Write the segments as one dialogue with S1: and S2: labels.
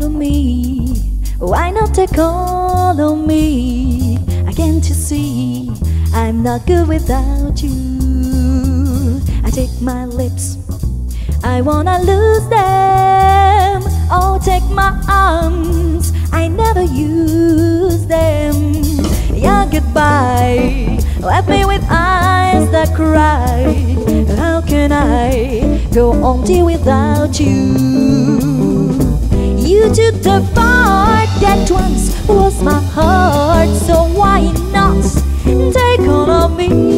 S1: all of me. Why not take all of me? I can't you see I'm not good without you. I take my lips, I wanna lose them. Oh, take my arms, I never use them. Yeah, goodbye. Left me with eyes that cry. How can I go on till without you? You took the part that once was my heart, so why not take all of me?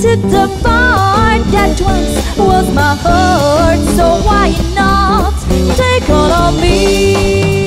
S1: Took the part that once was my heart, so why not take all of me?